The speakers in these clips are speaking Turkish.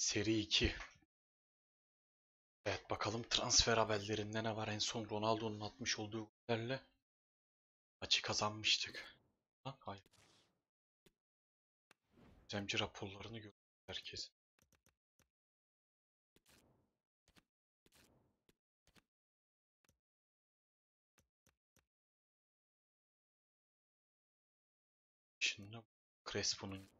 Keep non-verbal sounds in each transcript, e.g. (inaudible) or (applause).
Seri 2. Evet bakalım transfer haberlerinde ne var? En son Ronaldo'nun atmış olduğu gollerle maçı kazanmıştık. Ha, hayır. Zemci raporlarını gördük herkes. Şimdi Crespo'nun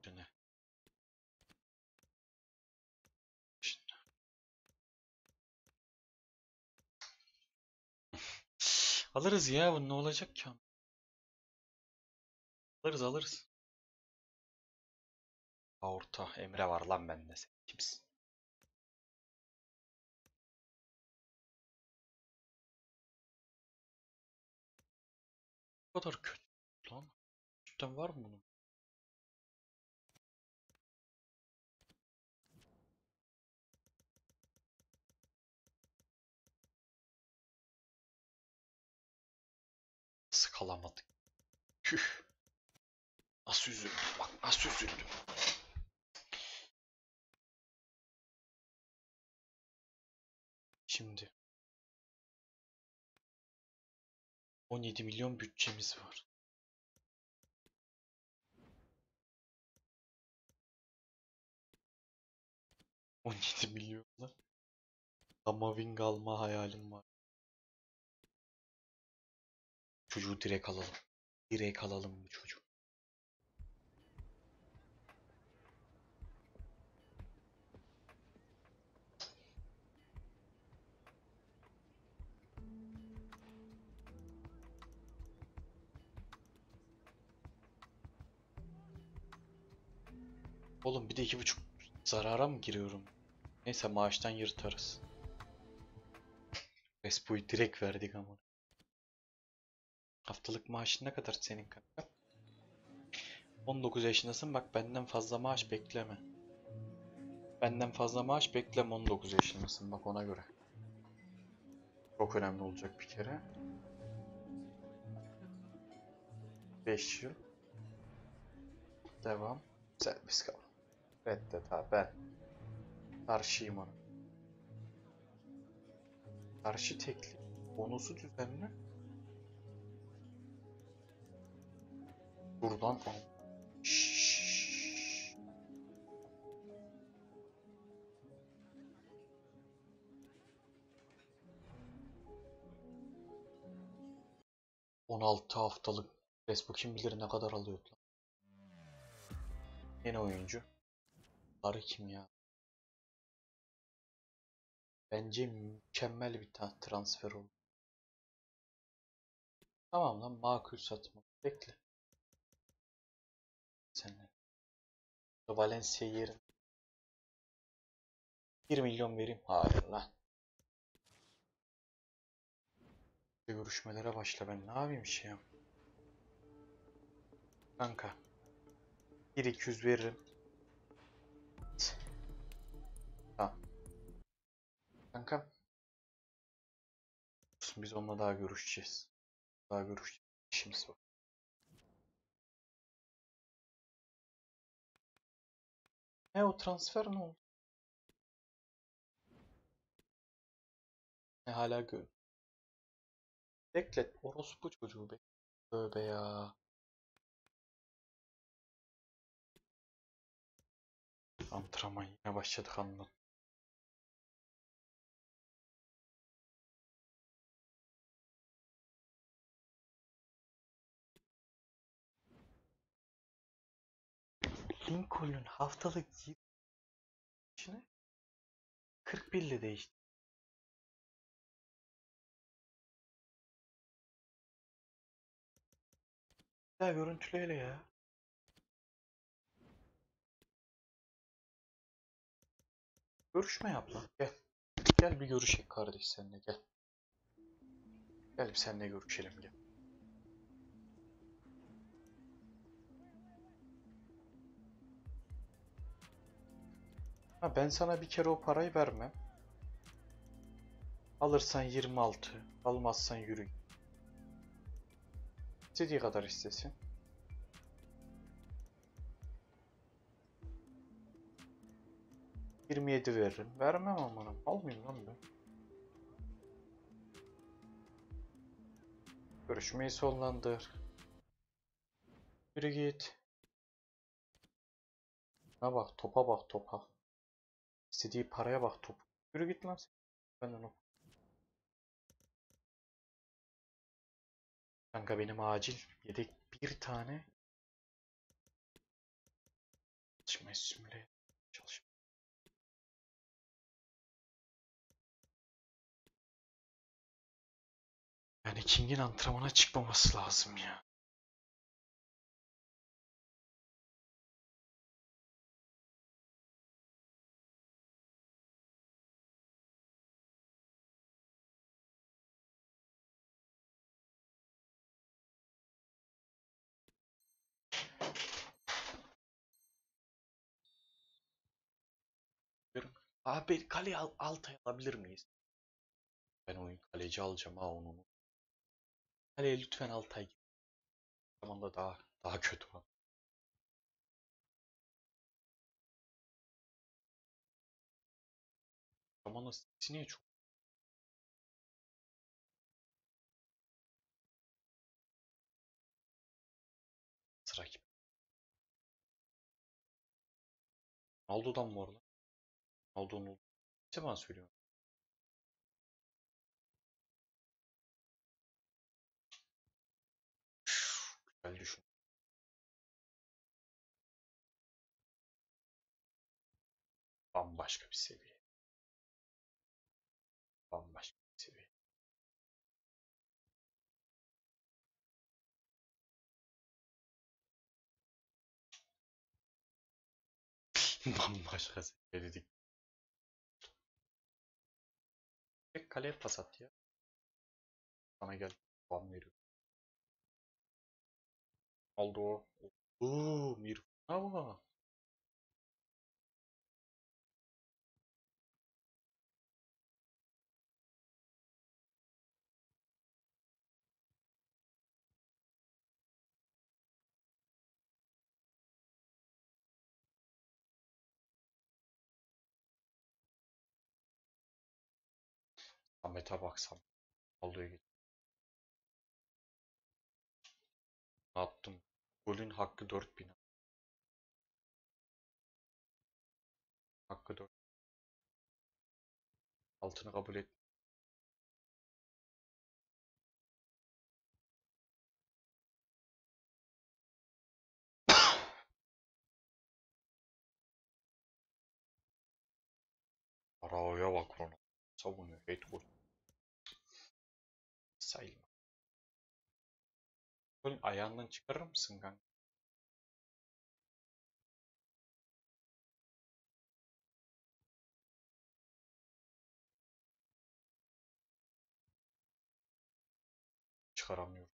Alırız ya bu ne olacak ki? Alırız alırız. Orta Emre var lan bende sen kimsin? Bu kadar kötü lan. Cidden var mı bunun? Sıkalamadık. Tüh. Nasıl üzüldüm bak nasıl üzüldüm. Şimdi 17 milyon bütçemiz var. On yedi milyonla Camavinga alma hayalim var. Çocuğu direkt alalım. Direkt alalım bu çocuğu. Oğlum bir de iki buçuk zarara mı giriyorum? Neyse maaştan yırtarız. (laughs) Respo'yu direkt verdik ama. Haftalık maaşın ne kadar senin kanka? 19 yaşındasın bak benden fazla maaş bekleme. Benden fazla maaş bekleme 19 yaşındasın bak ona göre. Çok önemli olacak bir kere. 5 yıl. Devam. Serbest kal. Reddet abi ben. Karşıyım ona. Karşı teklif. Bonusu düzenli. Buradan al. On altı haftalık Facebook kim bilir ne kadar alıyordu lan. Yeni oyuncu. Sarı kim ya? Bence mükemmel bir transfer oldu. Tamam lan makul satma. Bekle. Valencia yerin. 1 milyon vereyim. Hayır lan. Görüşmelere başla ben ne yapayım şey ya. Kanka. 1-200 veririm. Tamam. Kanka. Biz onunla daha görüşeceğiz. Daha görüşeceğiz. İşimiz var. E o transfer ne oldu? Ne hala gö... Beklet. Orospu çocuğu be. Tövbe ya. Antrenman yine başladık anladım. Lincoln haftalık içine 41 ile değişti. Ya görüntüleyle ya. Görüşme yap lan gel. Gel bir görüşek kardeş seninle gel. Gel bir seninle görüşelim gel. Ha ben sana bir kere o parayı vermem. Alırsan 26, almazsan yürü. İstediği kadar istesin. 27 veririm. Vermem amına. Almayayım lan ben. Görüşmeyi sonlandır. Yürü git. Ha bak topa bak topa. İstediği paraya bak top. Yürü git lan sen. Benden o. Kanka benim acil yedek bir tane çalışmayı simüle çalış. Yani King'in antrenmana çıkmaması lazım ya. Abi kale al Altay alabilir miyiz? Ben oyun kaleci alacağım ha onu. Kaleye lütfen Altay gir. Zamanda daha daha kötü olan. Zamanın sesi niye çok? Sıra kim? Ronaldo'dan mı var lan? Ronaldo'nun ne bana söylüyor? Güzel düşün. Bambaşka bir seviye. Bambaşka bir seviye. (laughs) Bambaşka seviye dedik. At ya. Sana gel. Puan veriyor. Aldo. Oo, Mir. Bravo. Ahmet'e baksam. Aldo'ya git. Attım. Golün hakkı 4000. Hakkı 4. Altını kabul et. Arao'ya bak Ronaldo. Head gol. Sayılma. Golün ayağından çıkarır mısın kanka? Çıkaramıyorum.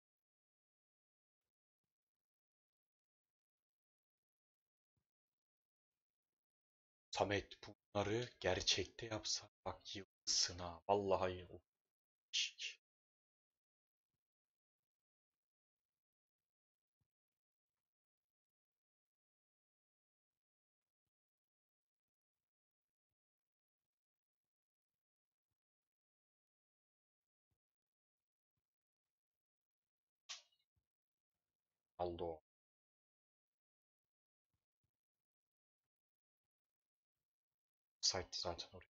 Samet bunları gerçekte yapsa bak yılsın ha. Vallahi yıl. Şik. Aldo. Site zaten oraya.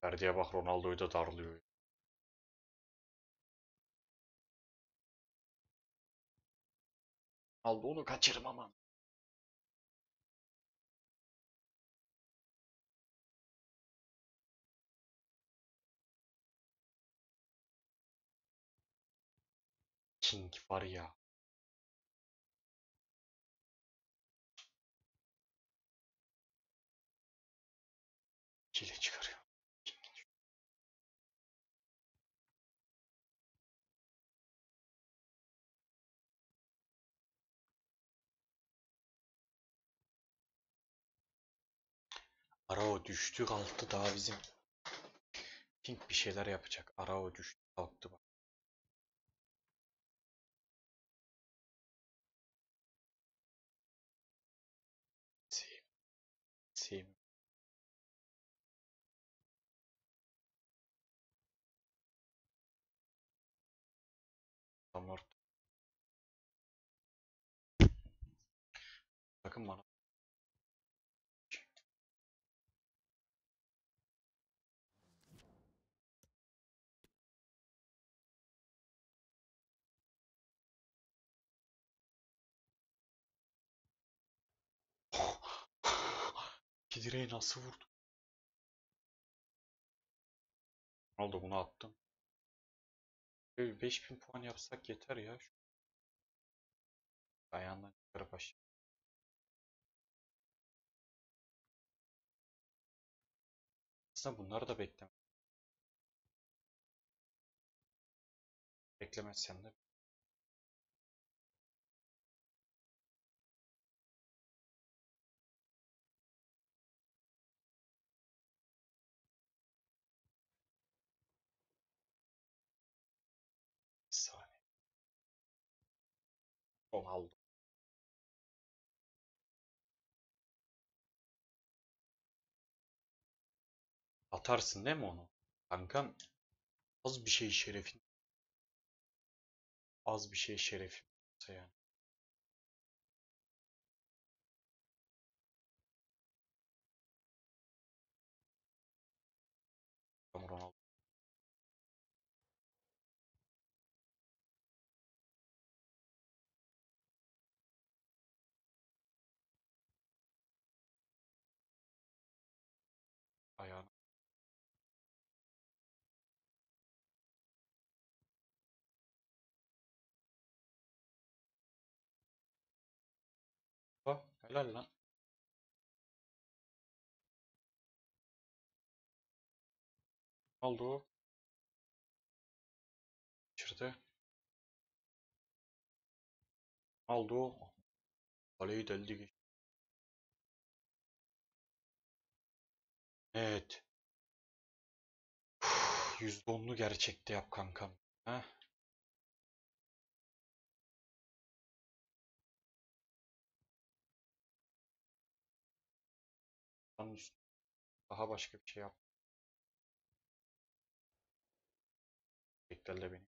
Ferdi'ye bak Ronaldo'yu da darlıyor. Aldo onu kaçırmamam. King var ya. Kile çıkarıyor. Arao düştü kalktı daha bizim. King bir şeyler yapacak. Arao düştü kalktı bak. Adamlar Sakın bana. Direği nasıl vurdu? Ne oldu bunu attım. Böyle 5000 puan yapsak yeter ya. Şu Ayağından çıkarıp aşağı. Aslında bunları da bekleme. Beklemezsen de Ronaldo. Atarsın değil mi onu? Kankam az bir şey şerefin. Az bir şey şerefin. Yani. Helal lan. Oldu. Kaçırdı. Oldu. Kaleyi deldi. Evet. Uf, %10'lu gerçekte yap kankam. Heh. Lan üst- Daha başka bir şey yap. Beklerle beni.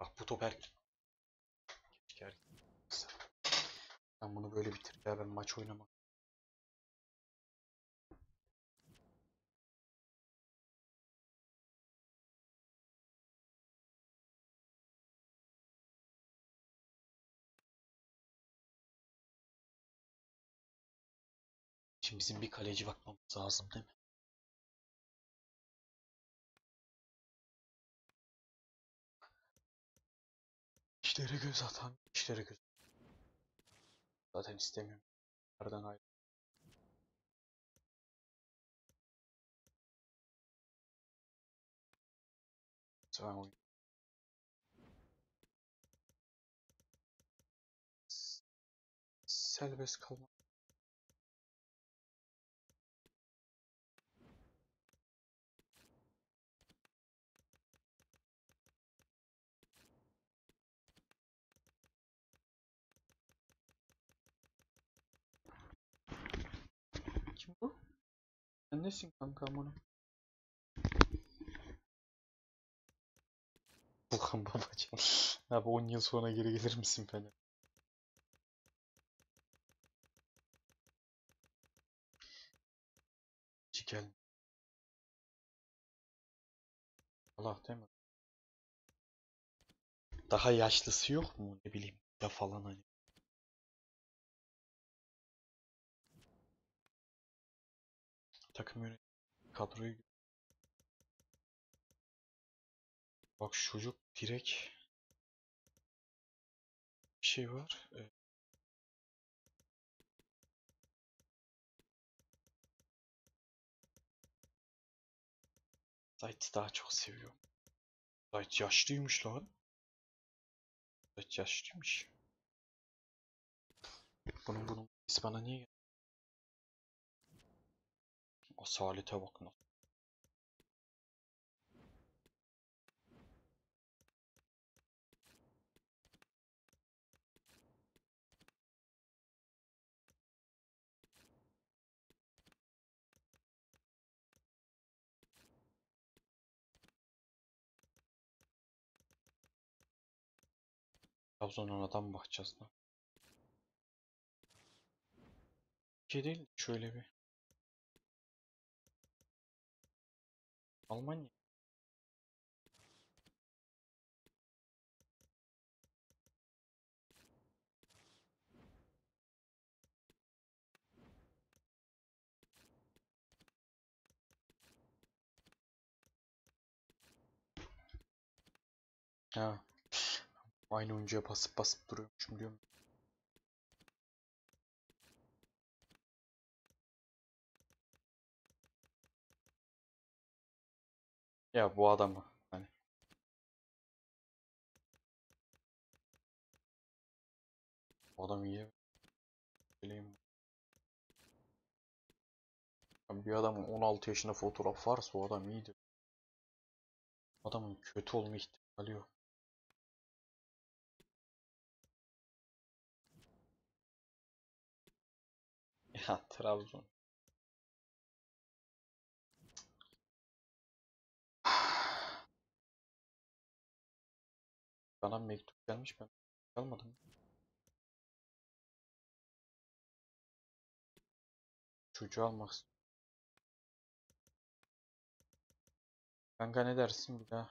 Bak bu top erken. Keşke olsa. Ben bunu böyle bitir ya ben maç oynamak. Şimdi bizim bir kaleci bakmamız lazım değil mi? İşlere göz atan, işlere göz. Zaten istemiyorum. Nereden ayrı? Ben oyun. Serbest kalma. Sen nesin kanka amına? (laughs) Volkan babacığım. Abi 10 yıl sonra geri gelir misin? Hiç gel. Allah değil mi? Daha yaşlısı yok mu? Ne bileyim. Ya falan hani. Takım yönet kadroyu Bak çocuk direkt bir şey var. Ee, daha çok seviyorum. Zayt yaşlıymış lan. Zayt yaşlıymış. Bunun bunun bana niye? Asalete bak nasıl. Trabzon'un adam bahçesine. Şey değil, şöyle bir Almanya. Ha. Aynı oyuncuya basıp basıp duruyormuşum diyorum. Ya bu adamı hani bu adam iyi bileyim. Bir adamın 16 yaşında fotoğraf varsa o adam iyidir. Adamın kötü olma ihtimali yok. (laughs) Ya Trabzon. Bana mektup gelmiş ben almadım. Çocuğu almak istiyorum. Kanka ne dersin bir daha?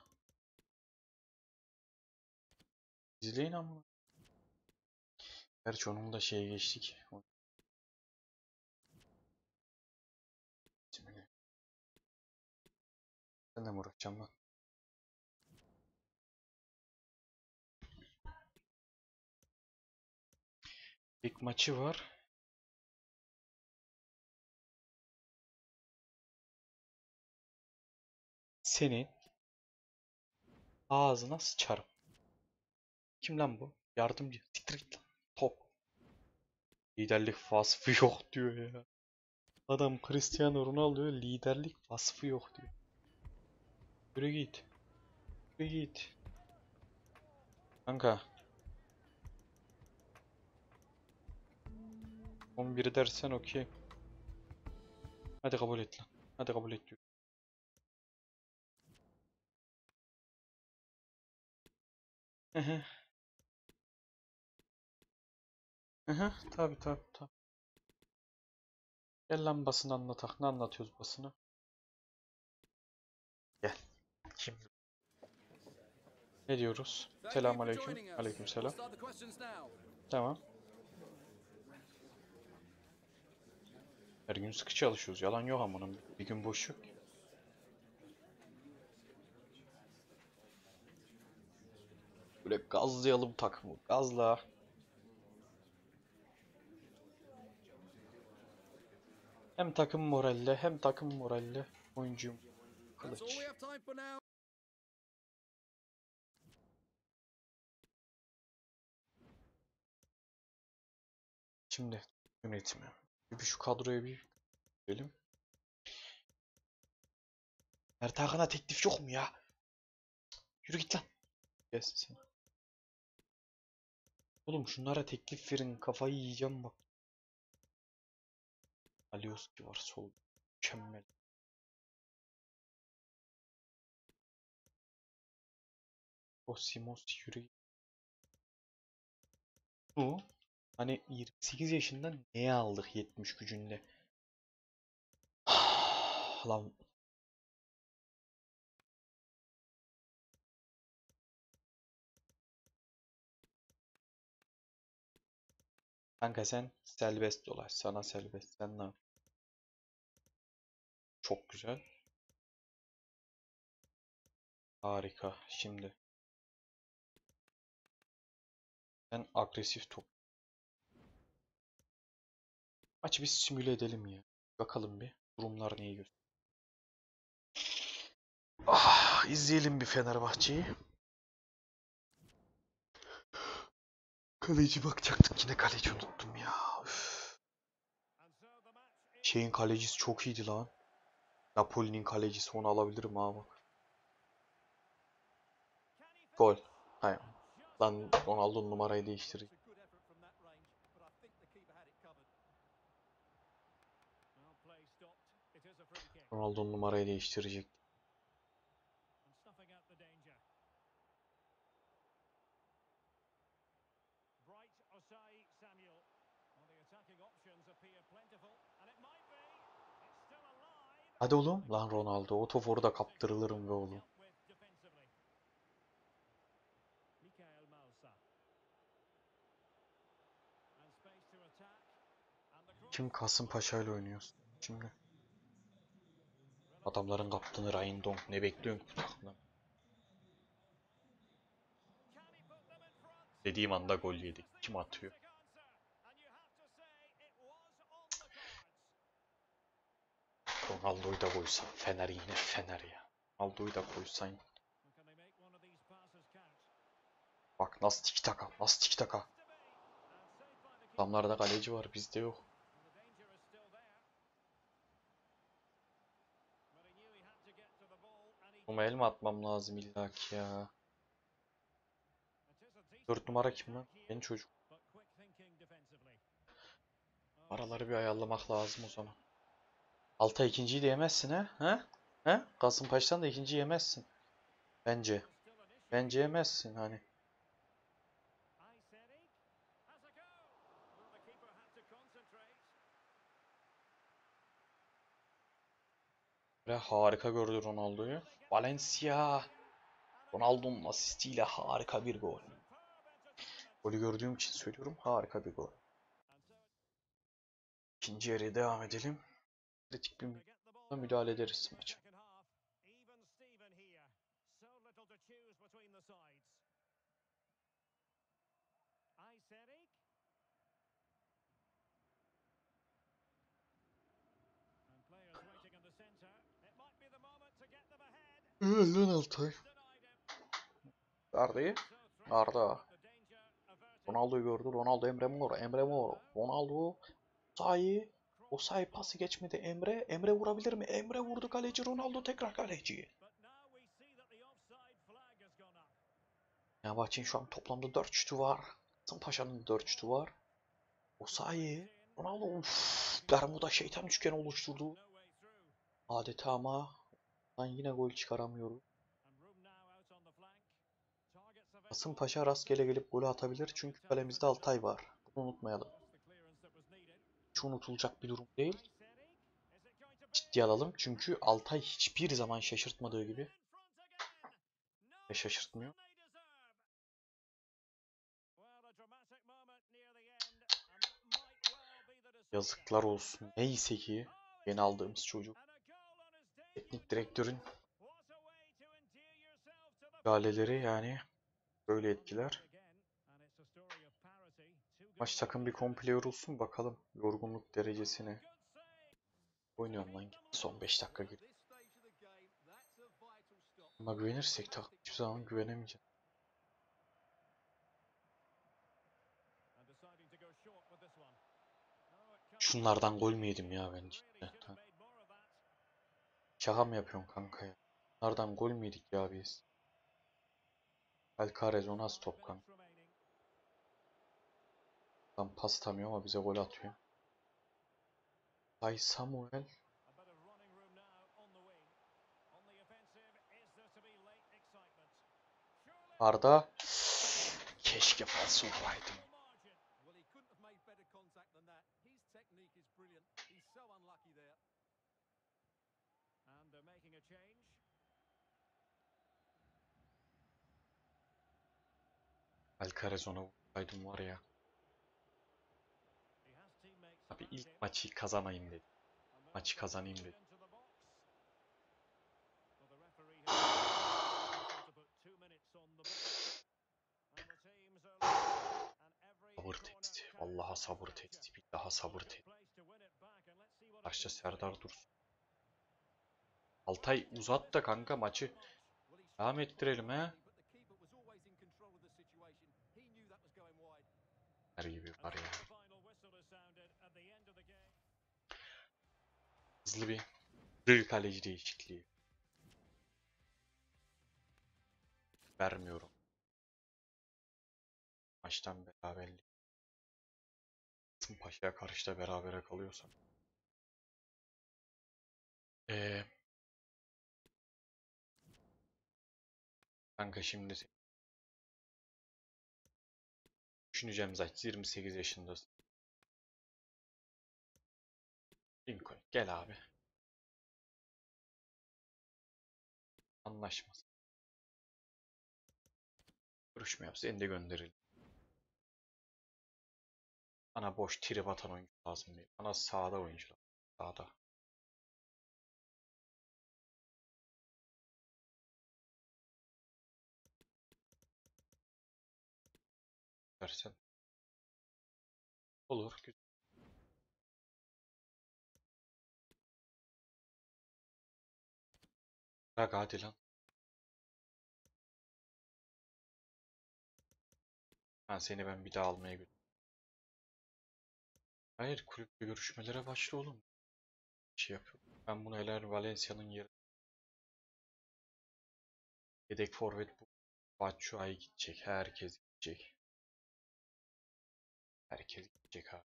İzleyin ama. Gerçi onun da şeye geçtik. Sen de mi uğraşacaksın lan? Lig maçı var. Senin ağzına sıçarım. Kim lan bu? Yardımcı. Siktir git lan. Top. Liderlik vasfı (laughs) yok diyor ya. Adam Cristiano Ronaldo liderlik vasfı yok diyor. Yürü git. Yürü git. Kanka. 11 dersen okey. Hadi kabul et lan. Hadi kabul et diyor. Hı hı. Tabi tabi tabi. Gel lan basını anlatak. Ne anlatıyoruz basını? Gel. Şimdi. Ne diyoruz? Selamun aleyküm. Aleyküm selam. Tamam. Her gün sıkı çalışıyoruz. Yalan yok ama bunun. Bir gün boş yok. Böyle gazlayalım takımı. Gazla. Hem takım moralle hem takım moralle oyuncuyum. Kılıç. Şimdi yönetimi. Bir şu kadroya bir girelim. Mert Hakan'a teklif yok mu ya? Yürü git lan. Gelsin sen. Oğlum şunlara teklif verin. Kafayı yiyeceğim bak. Alioski var sol. Mükemmel. Osimos yürü. Bu hani 28 yaşında neye aldık 70 gücünde? (sighs) Lan kanka sen serbest dolaş. Sana serbest. Sen ne? Çok güzel. Harika. Şimdi sen agresif top. Maçı bir simüle edelim ya. Bakalım bir durumlar neyi gösteriyor. Ah, izleyelim bir Fenerbahçe'yi. Kaleci bakacaktık yine kaleci unuttum ya. Üf. Şeyin kalecisi çok iyiydi lan. Napoli'nin kalecisi onu alabilirim abi. Gol. Hayır. Lan Ronaldo'nun numarayı değiştir. It's still alive. Hadi oğlum. Lan Ronaldo. O topu orada kaptırılırım be oğlum. Kim Kasımpaşa ile oynuyor şimdi? Adamların kaptanı Ryan Dong. Ne bekliyorsun bu takımdan? Dediğim anda gol yedi. Kim atıyor? Ronaldo'yu da koysan. Fener yine Fener ya. Ronaldo'yu da koysan. Bak nasıl tiki taka. Nasıl tiki taka. Adamlarda kaleci var. Bizde yok. Ama el mi atmam lazım illaki ya. It is a decent 4 numara kim lan? Benim çocuk. Araları bir ayarlamak lazım o zaman. Alta ikinciyi de yemezsin he? He? He? Kasımpaşa'dan da ikinciyi yemezsin. Bence. Bence yemezsin hani. Ve harika gördü Ronaldo'yu. Valencia. Ronaldo'nun asistiyle harika bir gol. Golü gördüğüm için söylüyorum harika bir gol. İkinci yarıya devam edelim. Kritik bir müdahale ederiz maça. Lan Altay. Threatened, Arda. Ronaldo'yu gördü. Ronaldo Emre Mor. Emre Mor. Ronaldo. Sahi. O sahi pası geçmedi. Emre. Emre vurabilir mi? Emre vurdu kaleci. Ronaldo tekrar kaleci. Fenerbahçe'nin şu an toplamda 4 şutu var. Paşa'nın 4 şutu var. O sahi. Ronaldo uff, Bermuda şeytan üçgeni oluşturdu. Adeta ama lan yine gol available. Kasımpaşa rastgele gelip golü atabilir çünkü kalemizde Altay var. Bunu unutmayalım. Hiç unutulacak bir durum değil. Ciddiye alalım çünkü Altay hiçbir zaman şaşırtmadığı gibi ve şaşırtmıyor. Yazıklar olsun. Neyse ki Oh, yeni aldığımız çocuk. To the müdahaleleri yani böyle etkiler. Maç takım bir komple yorulsun bakalım yorgunluk save. Oynuyorum lan. Son 5 dakika gibi. This stage of the game, that's a vital stop. Buna güvenirsek tak hiçbir zaman güvenemeyeceğim. Şunlardan gol mü yedim ya ben cidden? Şaka mı yapıyorsun kanka ya? Bunlardan gol mü yedik ya biz? Alcaraz o nasıl top kanka? Tam pas atamıyor ama bize gol atıyor. Ay Samuel. A bit of running Alcaraz ona vursaydım var ya. Abi ilk maçı kazanayım they'll maçı kazanayım every Sabır Vallahi for sabır testi. Bir daha sabır it Başta Serdar. Dursun. Altay uzat da kanka maçı. Devam ettirelim he. The game. Hızlı bir bir kaleci değişikliği. Vermiyorum. Maçtan beraberlik. Paşa'ya karşı da berabere kalıyorsam. Ee, kanka şimdi düşüneceğim zaten. 28 yaşındasın. Lincoln gel abi. Anlaşmaz. Görüşme yap. Seni de gönderelim. Bana boş trip atan oyuncu lazım değil. Bana sağda oyuncu lazım. Sağda. Dersen. Olur. Güzel. Bırak hadi lan. Ha seni ben bir daha almaya götür. Hayır kulüple görüşmelere başla oğlum. Şey yapıyor. Ben bunu Eler Valencia'nın yeri. Yedek forvet bu. Batshuayi gidecek. Herkes gidecek. Herkes gidecek abi.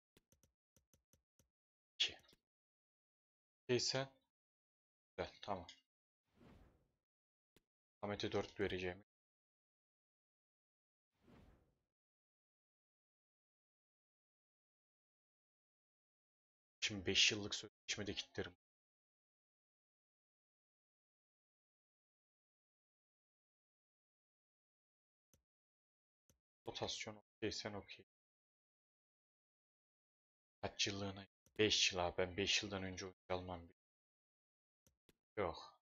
2. Neyse. Güzel tamam. Samet'e 4 vereceğim. Şimdi 5 yıllık sözleşmede kilitlerim. Rotasyon okey sen okey. Kaç yıllığına? 5 yıl abi ben 5 yıldan önce oyuncu almam. Yok.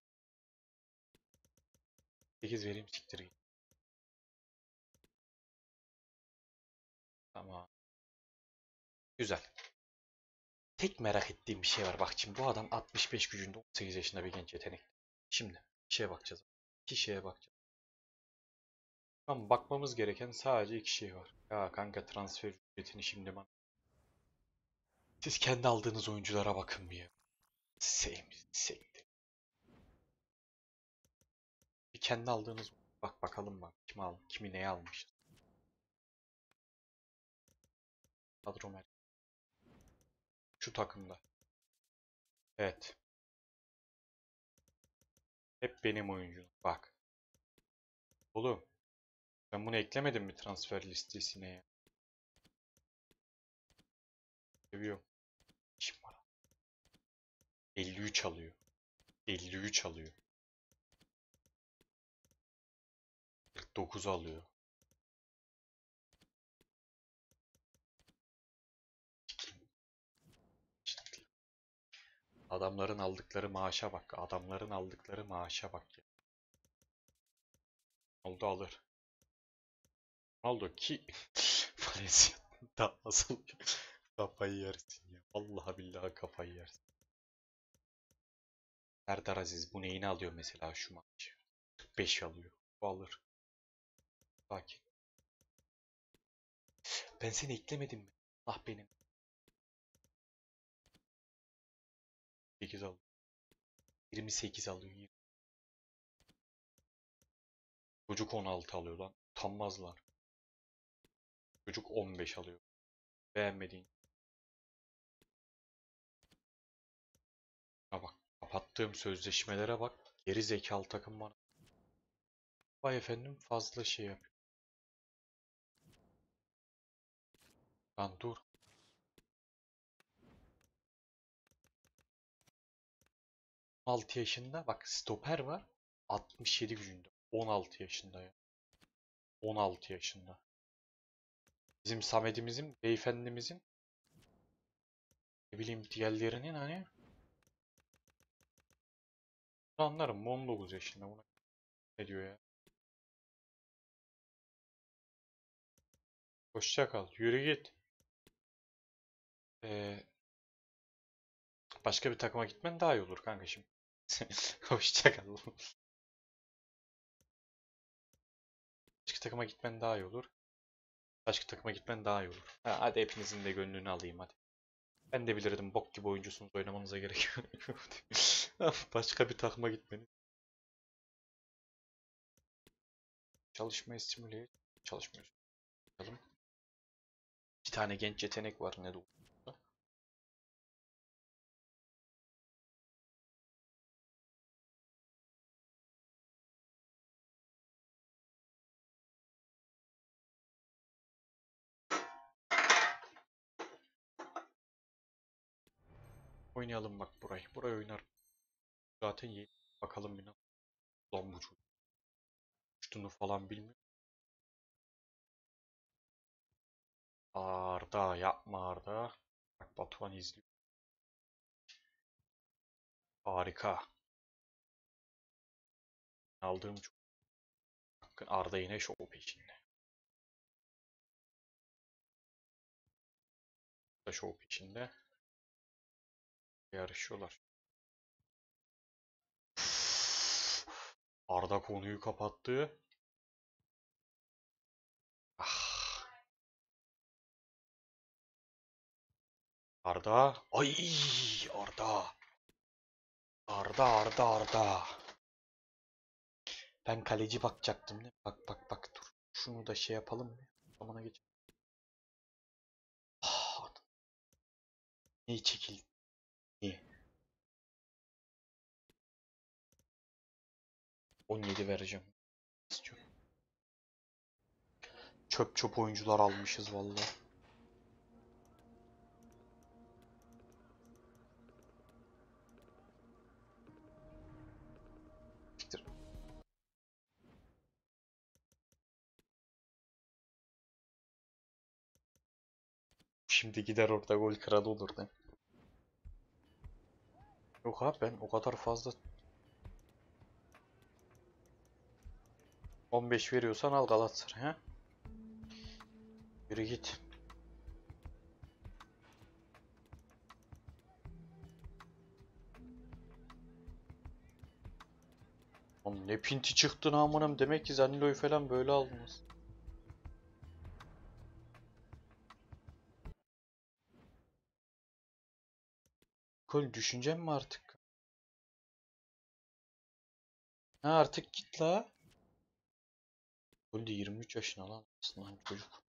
8 vereyim siktir. Tamam. Güzel. Tek merak ettiğim bir şey var. Bak şimdi bu adam 65 gücünde 18 yaşında bir genç yetenek. Şimdi bir şeye bakacağız. İki şeye bakacağız. Tamam bakmamız gereken sadece iki şey var. Ya kanka transfer ücretini şimdi bana. Siz kendi aldığınız oyunculara bakın bir. Sevmiş, sekti. Bir kendi aldığınız bak bakalım bak kim al kimi neye almış. Kadro Şu takımda. Evet. Hep benim oyuncum. Bak. Oğlum. Ben bunu eklemedim mi transfer listesine ya? Seviyorum. İşim var. 53 alıyor. 53 alıyor. 49 alıyor. Adamların aldıkları maaşa bak. Adamların aldıkları maaşa bak ya. Oldu alır. Oldu ki (laughs) Valencia daha nasıl kafayı yersin ya. Vallahi billahi kafayı yersin. Serdar Aziz bu neyini alıyor mesela şu maç? 45 alıyor. Bu alır. Sakin. Ben seni eklemedim mi? Ah benim. 8 alıyor. 28 alıyor. 20. Çocuk 16 alıyor lan. Utanmazlar. Çocuk 15 alıyor. Beğenmediğin. Kapattığım sözleşmelere bak. Geri zekalı takım bana. Vay efendim fazla şey yapıyor. Lan dur. altı yaşında bak stoper var. 67 gücünde. 16 yaşında ya. 16 yaşında. Bizim Samet'imizin, beyefendimizin ne bileyim diğerlerinin hani anlarım 19 yaşında buna ne diyor ya. Hoşça kal. Yürü git. Ee, başka bir takıma gitmen daha iyi olur kanka şimdi. (laughs) Hoşça kal. Başka takıma gitmen daha iyi olur. Başka takıma gitmen daha iyi olur. Ha, hadi hepinizin de gönlünü alayım hadi. Ben de bilirdim bok gibi oyuncusunuz oynamanıza gerek yok. (laughs) Başka bir takıma gitmeniz. Çalışmayı stimüle çalışmıyoruz. Bakalım. İki tane genç yetenek var ne de Oynayalım bak burayı. Burayı oynar. Zaten yeni. Bakalım bir. Lan bu çocuk. Uçtuğunu falan bilmiyor. Arda yapma Arda. Bak Batuhan izliyor. Harika. Aldığım çok. Bakın Arda yine şov peşinde. Şov peşinde. Yarışıyorlar. Arda konuyu kapattı. Ah. Arda. Ay Arda. Arda Arda Arda. Ben kaleci bakacaktım değil? Bak bak bak dur. Şunu da şey yapalım mı? Zamana geç. Ah. Neyi çekildi? Niye? 17 vereceğim. İstiyorum. Çöp çöp oyuncular almışız vallahi. Şimdi gider orada gol kralı olur? Yok abi ben o kadar fazla 15 veriyorsan al Galatasaray ha. Yürü git. Oğlum ne pinti çıktın amanım demek ki Zanilo'yu falan böyle aldınız. Kol düşüncem mi artık? Ha artık git la. Kol de 23 yaşına lan aslında çocuk.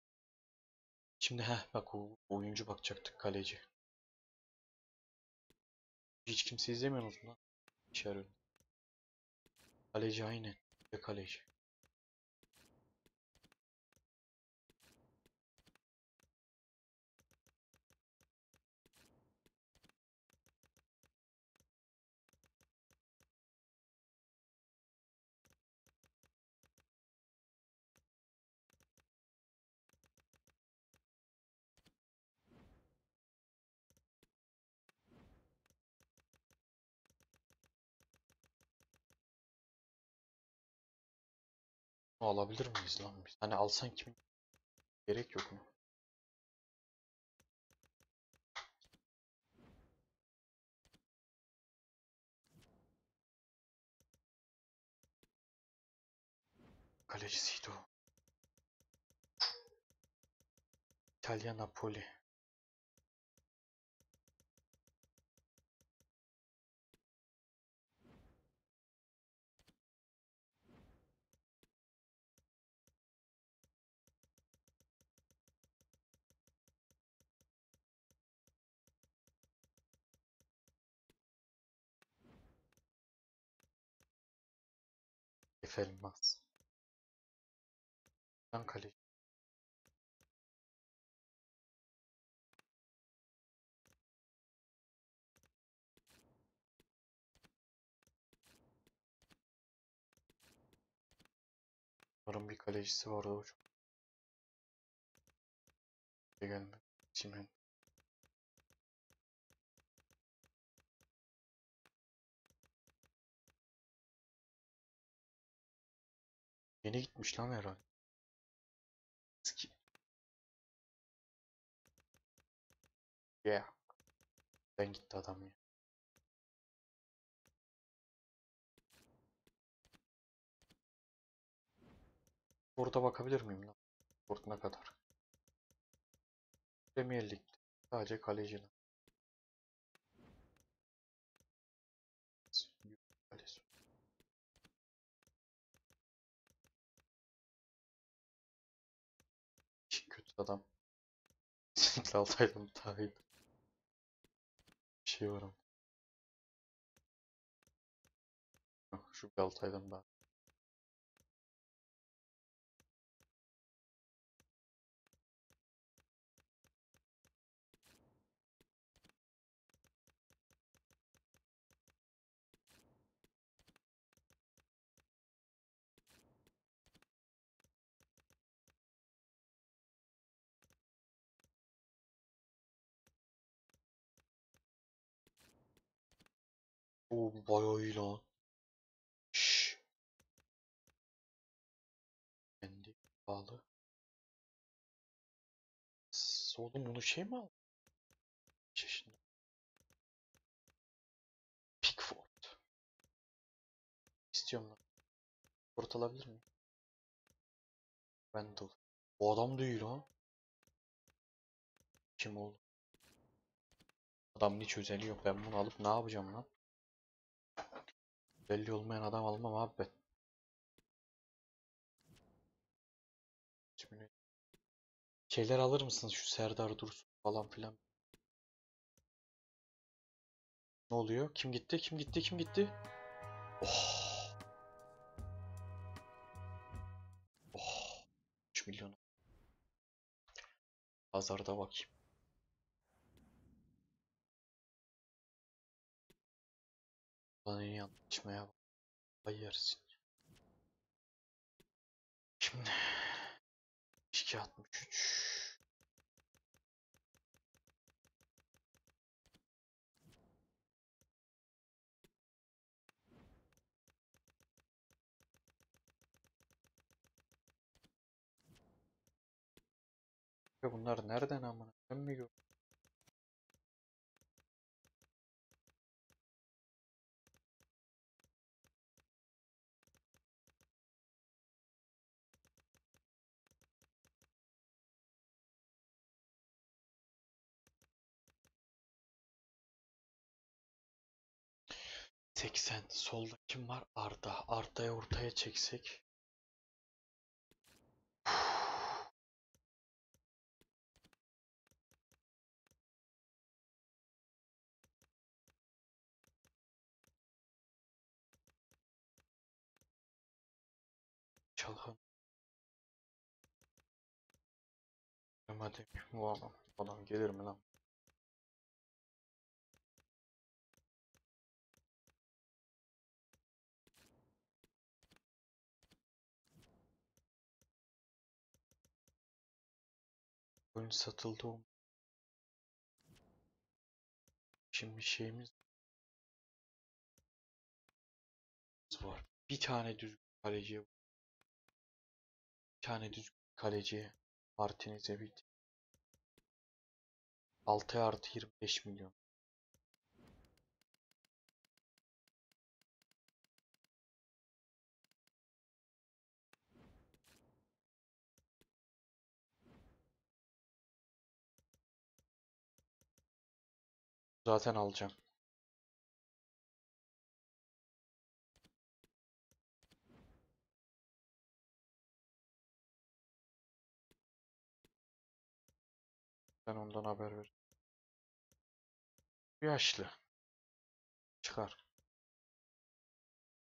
Şimdi heh bak o oyuncu bakacaktık kaleci. Hiç kimse izlemiyorsunuz lan. İçeri. Kaleci aynen. Ve kaleci. Bunu alabilir miyiz lan biz? Hani alsan kim? Gerek yok mu? Kalecisiydi o. İtalya Napoli. Ben kaleci. Umarım bir kalecisi vardı o çok. Gelme. Simen. Yeni gitmiş lan herhalde. Ski. Yeah. Ben gitti adam ya. Burada bakabilir miyim lan? Burada ne kadar? Premier Lig. Sadece kaleci adam. Kesinlikle Altay'dan daha iyi. Bir şey var ama. Şu bir Altay'dan daha. Oo bayağı iyi lan. Şşş. Kendi. S- Oğlum bunu şey mi aldın? Çeşitli. Pickford. İstiyorum lan. Pickford alabilir miyim? Randall. Bu adam değil ha. Kim oldu? Adamın hiç özeli yok. Ben bunu alıp ne yapacağım lan? Belli olmayan adam almam abi ben. Şimdi şeyler alır mısınız şu Serdar Dursun falan filan? Ne oluyor? Kim gitti? Kim gitti? Kim gitti? Oh. Oh. 3 milyon. Pazarda bakayım. Buradan en yanlışmaya bayarız. Şimdi 263 Bunlar nereden amına? Ben mi gördüm? 80. Solda kim var? Arda. Arda'yı ortaya çeksek. (sighs) Çalham. Hadi. Bu adam, adam gelir mi lan? Oyun satıldı o. Şimdi şeyimiz var. Bir tane düzgün kaleciye bir tane düzgün kaleciye Martinez'e bir 6 artı 25 milyon. Zaten alacağım. Ben ondan haber ver. Yaşlı. Çıkar.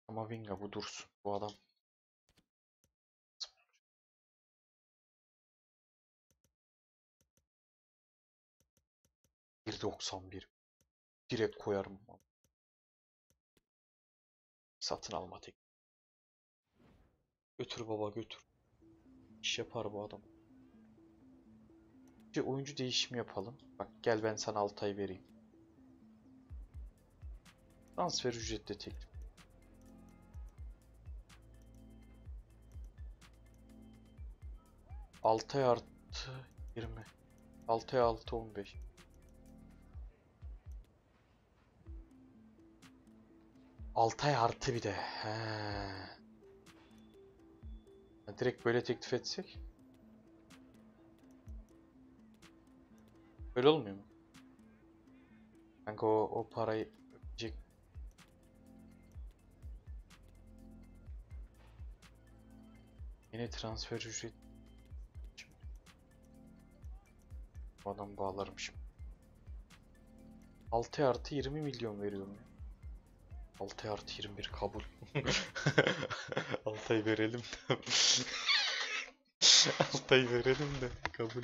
Ama Vinga bu dursun. Bu adam. Bir 91. Direkt koyarım. Satın alma tek. Götür baba götür. İş yapar bu adam. Bir oyuncu değişimi yapalım. Bak gel ben sana 6 ay vereyim. Transfer ücretli teklif. Altı ay artı 20. 6 ay 6 15. Altı ay artı bir de. He. Direkt böyle teklif etsek. Böyle olmuyor mu? Kanka o, o parayı ödeyecek. Yine transfer ücret. Adam bağlarım şimdi. 6 artı 20 milyon veriyorum ya. 6 artı 21 kabul. (laughs) 6 ay verelim de. (laughs) 6 ay verelim de kabul.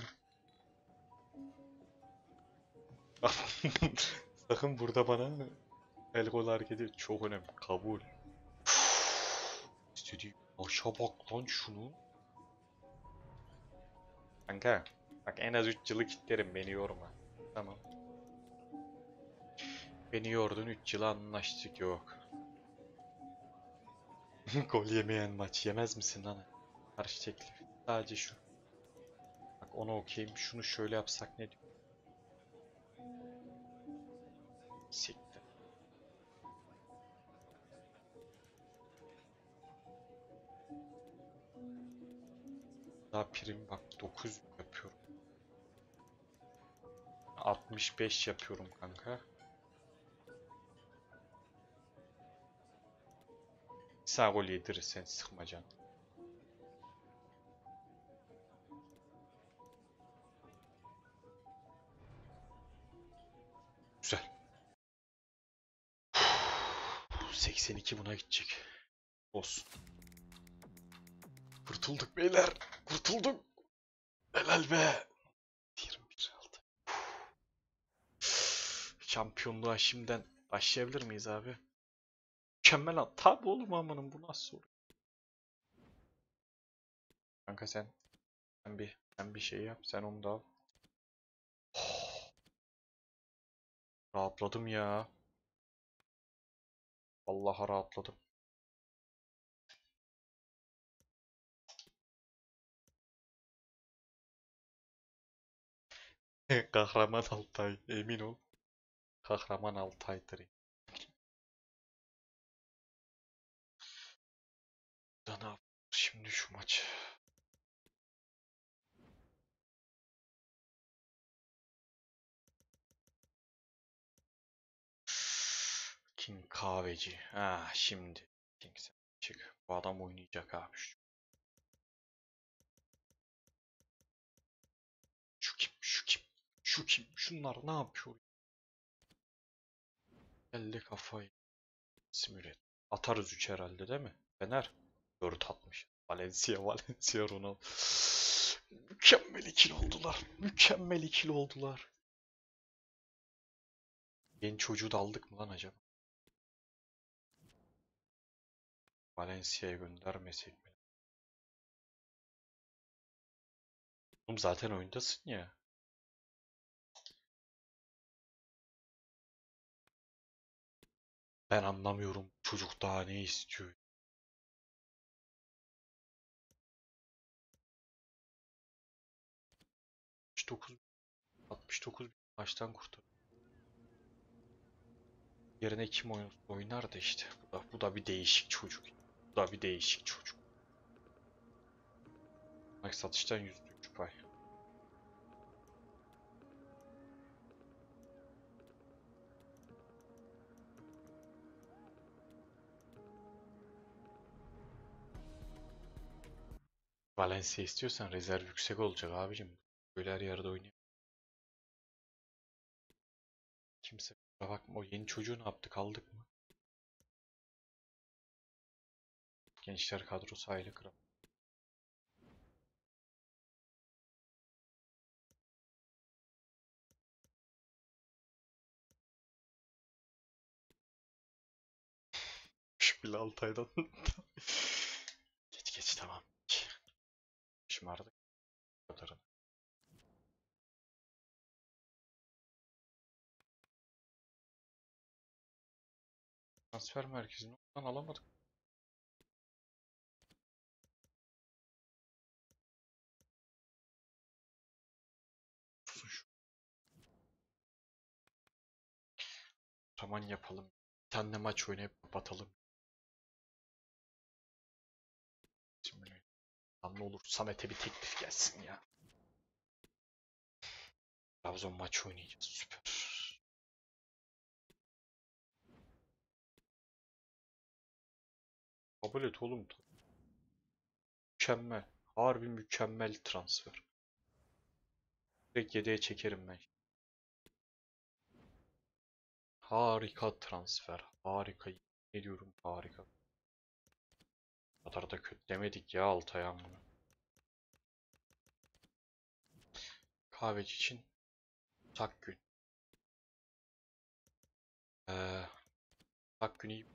(laughs) Sakın burada bana el kol hareketi çok önemli. Kabul. İstediğim aşağı bak lan şunu. Kanka bak en az 3 yılı kitlerim beni yorma. Tamam. Beni yordun 3 yıla anlaştık yok. (laughs) Gol yemeyen maç yemez misin lan? Karşı teklif. Sadece şu. Bak onu okuyayım. Şunu şöyle yapsak ne diyor? Siktir. Daha prim bak 9 yapıyorum. 65 yapıyorum kanka. Sağ gol yedirirsen sıkma can. Güzel. 82 buna gidecek. Olsun. Kurtulduk beyler. Kurtulduk. Helal be. 21 aldı. Şampiyonluğa şimdiden başlayabilir miyiz abi? Mükemmel at. Tabi oğlum amanın bu nasıl soru? Kanka sen sen bir sen bir şey yap. Sen onu da al. (sighs) Rahatladım ya. Vallahi rahatladım. (laughs) Kahraman Altay. Emin ol. Kahraman Altay'dır. Da ne yapıyoruz şimdi şu maç? King kahveci. Ha şimdi. King sen çık. Bu adam oynayacak abi. Şu, şu kim? Şu kim? Şu kim? Şunlar ne yapıyor? Elle kafayı. Simüle. Atarız 3 herhalde değil mi? Fener. 4 atmış. Valencia, (laughs) Valencia, Ronaldo. Mükemmel ikili oldular. Mükemmel ikili oldular. Genç çocuğu da aldık mı lan acaba? Valencia'ya göndermesek mi? Oğlum zaten oyundasın ya. Ben anlamıyorum. Çocuk daha ne istiyor? 69 69 maçtan kurtar. Yerine kim oynar da işte. Bu da, bu da bir değişik çocuk. Bu da bir değişik çocuk. Bak satıştan %3 pay. Valencia istiyorsan rezerv yüksek olacak abicim. Böyle her yerde oynayayım. Kimse bakma o yeni çocuğu ne yaptık aldık mı? Gençler kadrosu aile kral. Bile Altay'dan. (laughs) geç geç tamam. Şımardık. Transfer merkezini oradan alamadık. Zaman yapalım. Bir tane maç oynayıp kapatalım. Ne olur Samet'e bir teklif gelsin ya. Trabzon maçı oynayacağız. Süper. Kabul et oğlum. Mükemmel. Harbi mükemmel transfer. Direkt 7'ye çekerim ben. Harika transfer. Harika. Ne diyorum harika. O da kötü demedik ya Altay'a bunu. Kahveci için Takgün. Ee, Takgün iyi.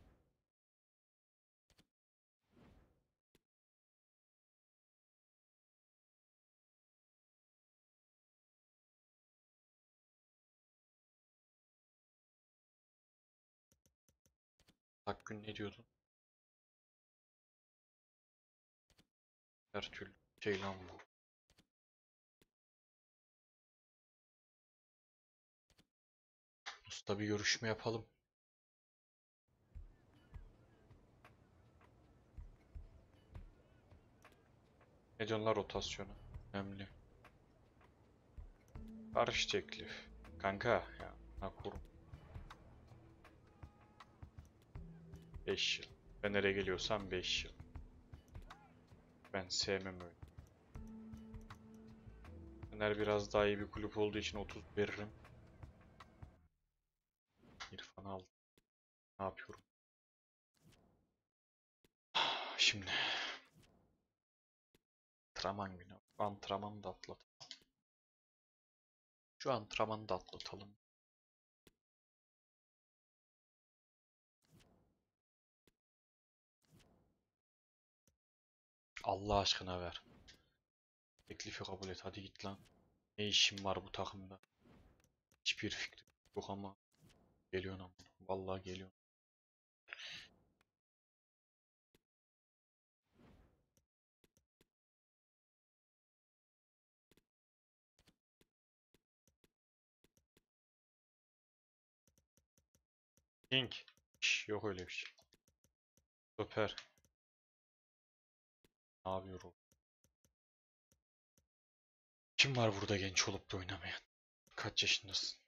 Hakkın ne diyordun? Her türlü şey lan bu. Usta bir görüşme yapalım. Ne diyorsun la rotasyonu? Önemli. Barış teklif. Kanka ya. Ha 5 yıl. Ben nereye geliyorsam 5 yıl. Ben sevmem öyle. Fener biraz daha iyi bir kulüp olduğu için 30 veririm. İrfan aldım. Ne yapıyorum? (sighs) Şimdi. Antrenman günü. Antrenmanı da atlatalım. Şu antrenmanı da atlatalım. Allah aşkına ver. Teklifi kabul et. Hadi git lan. Ne işin var bu takımda? Hiçbir fikrim yok ama geliyorsun ama. Vallahi geliyorsun. King. Şş, yok öyle bir şey. Öper. Yapıyor o? Kim var burada genç olup da oynamayan? Kaç yaşındasın?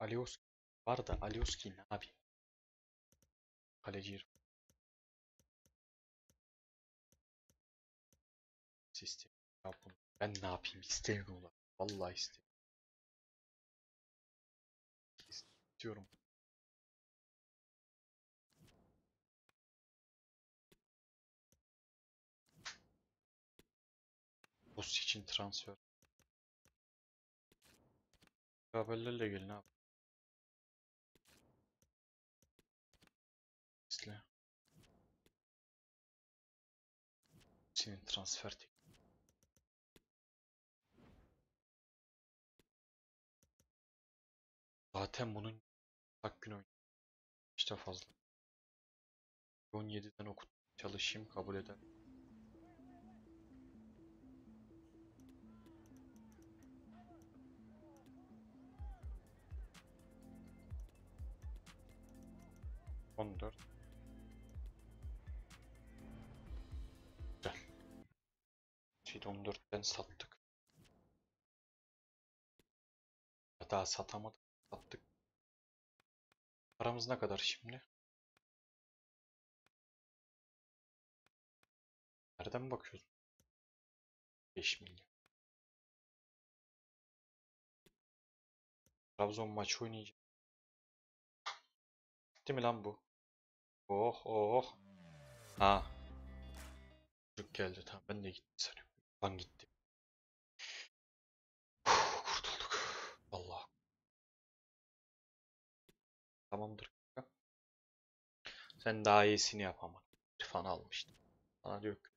Alioski var da Alioski ne abi? Kaleci İrfan. Sistem. Ya bunu ben ne yapayım istemiyorlar. Vallahi istemiyorum. İstiyorum. Bus için transfer. Haberlerle gelin abi. İzle. Senin transfer tek. Zaten bunun hak günü oynuyor. İşte fazla. 17'den okut çalışayım kabul eder. On dört. Güzel. Şey 14'ten sattık. Daha satamadık. Sattık. Paramız ne kadar şimdi? Nereden bakıyoruz? 5 milyon. Trabzon maçı oynayacak. Gitti mi lan bu? Oh oh. Ha. Çocuk geldi tamam ben de gitti sanıyorum. Ben gitti. Uf, Kurtulduk. Vallahi. Tamamdır. Sen daha iyisini yap ama. İrfan almıştın. Sana diyor ki,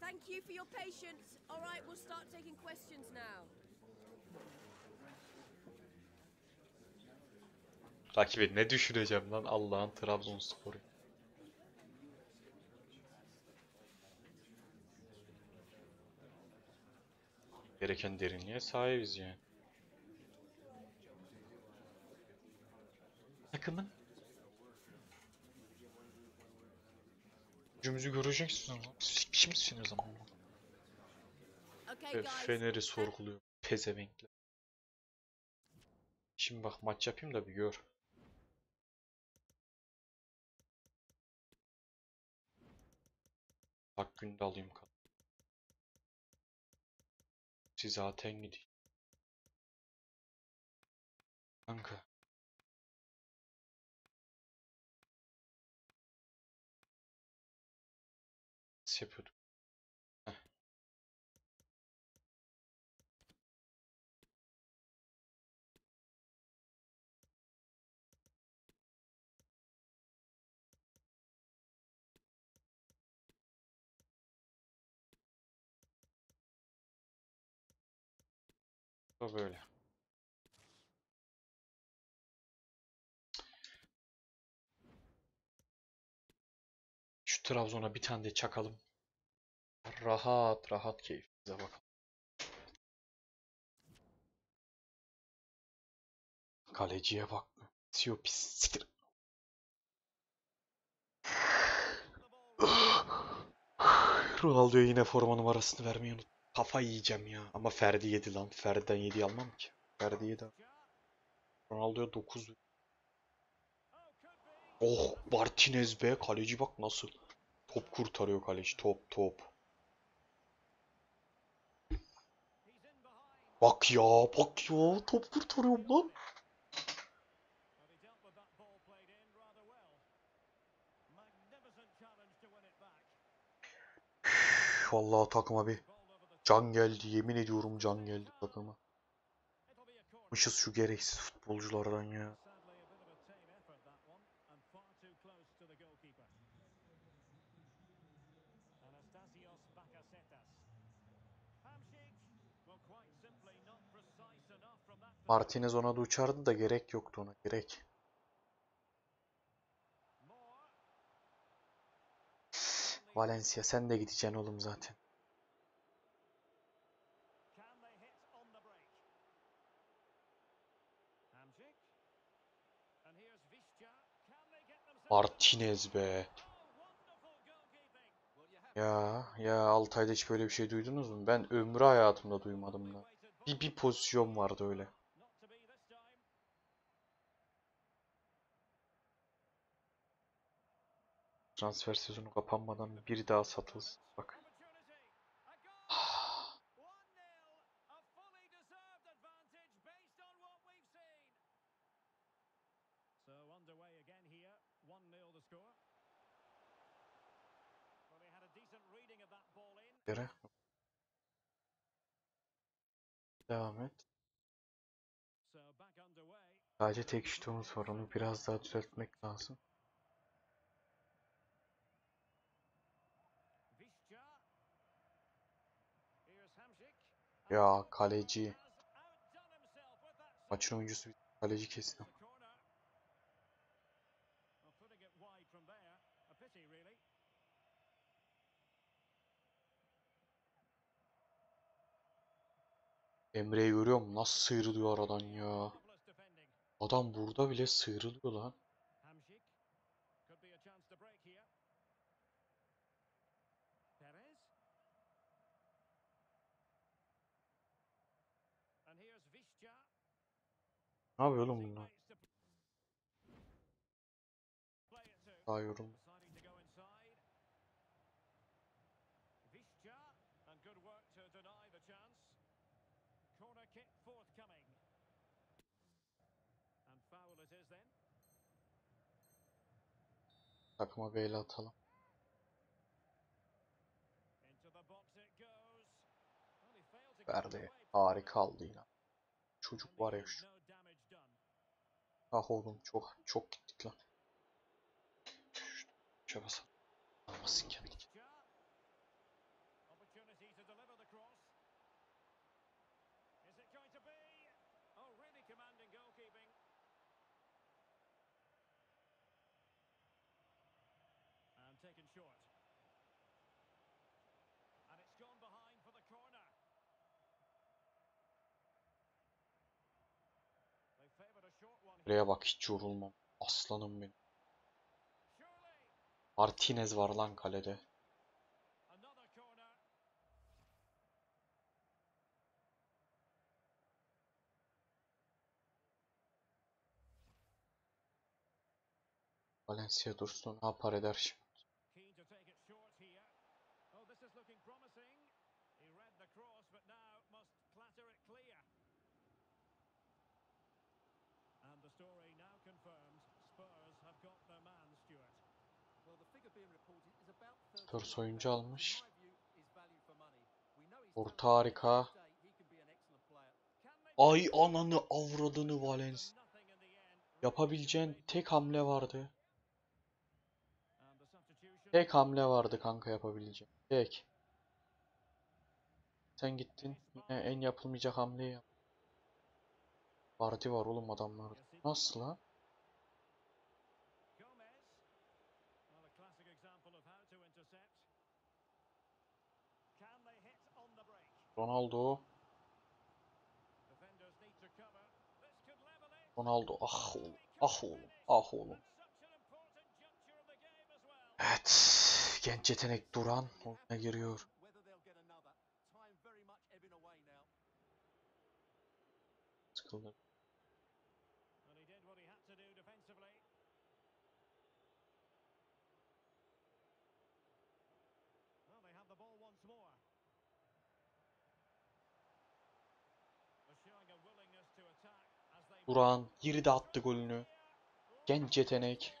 Thank you for your patience. All right, we'll start taking questions now. Rakibe ne düşüreceğim lan Allah'ın Trabzonspor'u. Gereken derinliğe sahibiz yani. Takımın gücümüzü göreceksiniz lan. Sikmişsiniz o zaman. Okay. Fener'i sorguluyor. Pezevenkler. Şimdi bak maç yapayım da bir gör. Bak günde alayım kan. Siz zaten gidin. Kanka. Nasıl? Da böyle. Şu Trabzon'a bir tane de çakalım. Rahat rahat keyfimize bakalım. Kaleciye bak. Siyopis. Siktir. (sighs) Ronaldo'ya yine forma numarasını vermeyi unut. Kafa yiyeceğim ya. Ama Ferdi yedi lan. Ferdi'den 7'yi almam ki. Ferdi yedi. Ronaldo'ya 9. Oh Martinez be. Kaleci bak nasıl. Top kurtarıyor kaleci. Top top. Bak ya bak ya. Top kurtarıyorum lan. Vallahi takıma bir can geldi. Yemin ediyorum can geldi takıma. Mışız şu gereksiz futbolculardan ya. Martinez ona da uçardı da gerek yoktu ona. Gerek. Valencia sen de gideceksin oğlum zaten. Martinez be. Ya ya Altay'da hiç böyle bir şey duydunuz mu? Ben ömrü hayatımda duymadım da. Bir bir pozisyon vardı öyle. Transfer sezonu kapanmadan biri daha satılsın. Bak. Devam et. So back underway. Sadece tek şutumuz var. Onu biraz daha düzeltmek lazım. Ya kaleci. Maçın oyuncusu kaleci kesin. Emre'yi görüyor musun? Nasıl sıyrılıyor aradan ya. Adam burada bile sıyrılıyor lan. Ne yapıyor oğlum bunlar? Daha yorum. Failed to get Verdi. Harika aldı yine. Çocuk var ya şu. Ah oğlum çok çok gittik lan. Basalım. Almasın kendini. A short one here. Buraya bak hiç yorulmam. Aslanım benim. Martinez var lan kalede. Valencia dursun ne yapar eder şimdi. An excellent player. Can they Ay ananı avradını end? Yapabileceğin tek hamle vardı. Tek hamle vardı kanka yapabileceğin. Tek. Sen gittin yine en yapılmayacak hamleyi yap. Parti var oğlum adamlarda. Nasıl lan? İt. Ronaldo. Ah oğlum. Ah oğlum. Ah oğlum. Evet. Genç yetenek Duran oyuna giriyor. Whether Duran girdi attı golünü. Genç yetenek.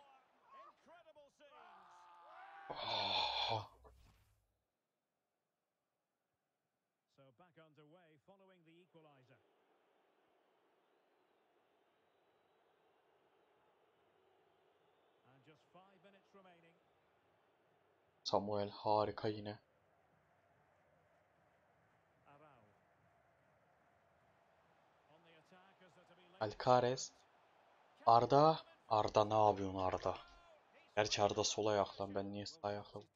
incredible scenes. Ah. So Alcaraz. Arda. Arda ne yapıyorsun Arda? Gerçi Arda sol ayak lan ben niye sağ game.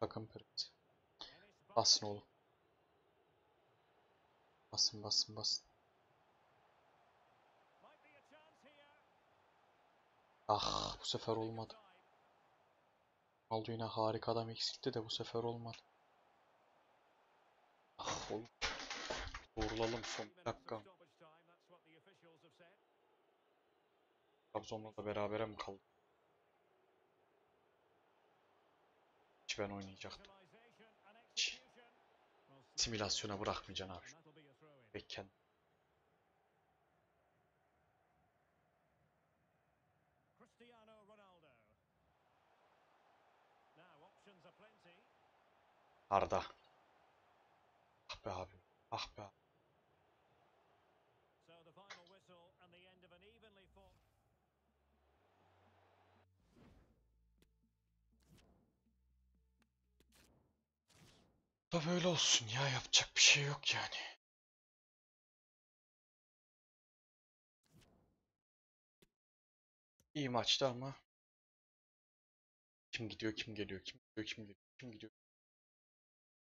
takım pres. Enis Basın oğlum. Basın basın basın. Ah bu sefer olmadı. Ronaldo yine harika adam eksikti de bu sefer olmadı. Ah oğlum. Doğrulalım son dakika. Trabzon'la da berabere mi kaldı? Hiç ben oynayacaktım. Hiç. Simülasyona bırakmayacaksın abi. Bekken. Cristiano Ronaldo. Now options are plenty. Arda. Be abi. Ah be. Da böyle olsun ya yapacak bir şey yok yani. İyi maçtı ama kim gidiyor kim geliyor kim gidiyor kim geliyor kim gidiyor.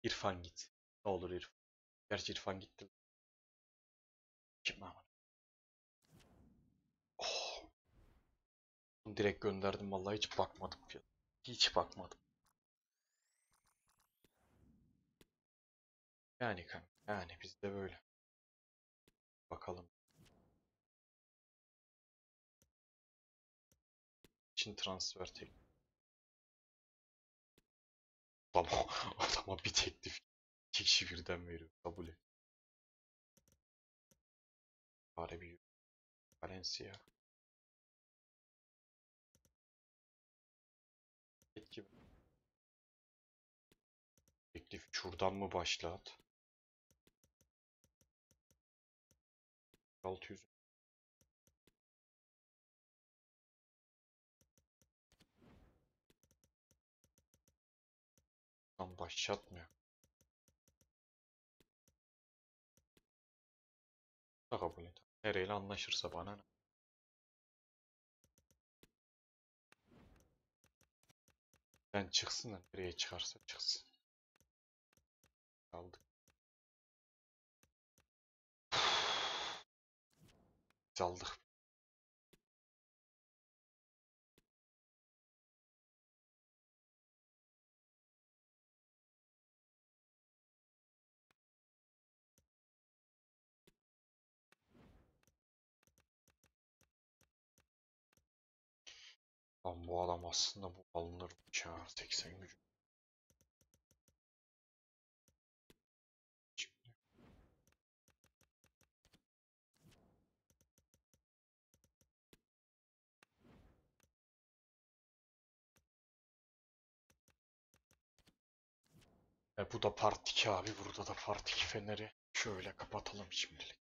İrfan git. Ne olur İrfan. Gerçi İrfan gitti. Kim ama? Oh. Direkt gönderdim vallahi hiç bakmadım. Hiç bakmadım. Yani yani bizde böyle. Bakalım. Çin transfer teklif. Adama, (laughs) adama bir teklif. İki kişi birden veriyor. Kabul et. Bari bir Valencia. Peki. Teklif şuradan mı başlat? 600. Tam başlatmıyor. Da kabul et. Nereyle anlaşırsa bana ne? Ben çıksın da nereye çıkarsa çıksın. Aldık. (sighs) Biz Lan bu adam aslında bu alınırmış ha 80 gücü. E bu da part 2 abi burada da part 2 feneri şöyle kapatalım şimdilik.